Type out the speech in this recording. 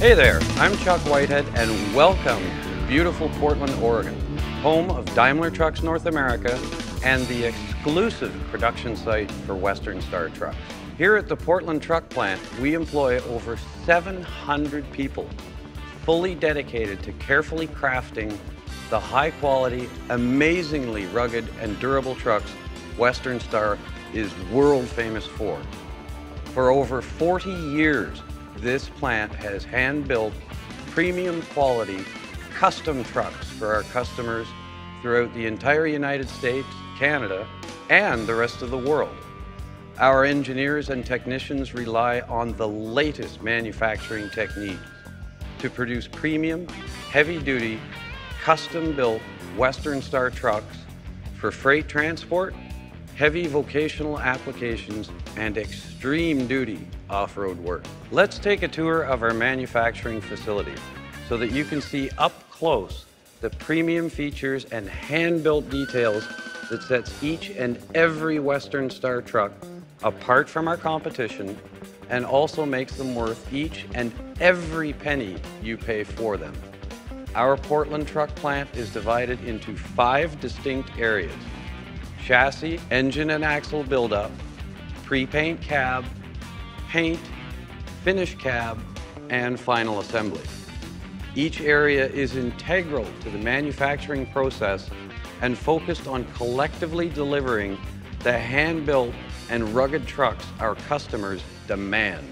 Hey there, I'm Chuck Whitehead and welcome to beautiful Portland, Oregon, home of Daimler Trucks North America and the exclusive production site for Western Star Trucks. Here at the Portland Truck Plant, we employ over 700 people fully dedicated to carefully crafting the high quality, amazingly rugged and durable trucks Western Star is world famous for. For over 40 years, this plant has hand-built premium quality custom trucks for our customers throughout the entire United States, Canada, and the rest of the world. Our engineers and technicians rely on the latest manufacturing techniques to produce premium, heavy-duty, custom-built Western Star trucks for freight transport, heavy vocational applications, and extreme duty off-road work. Let's take a tour of our manufacturing facility so that you can see up close the premium features and hand-built details that sets each and every Western Star truck apart from our competition and also makes them worth each and every penny you pay for them. Our Portland truck plant is divided into five distinct areas. Chassis, engine and axle buildup, pre-paint cab, paint, finish cab, and final assembly. Each area is integral to the manufacturing process and focused on collectively delivering the hand-built and rugged trucks our customers demand.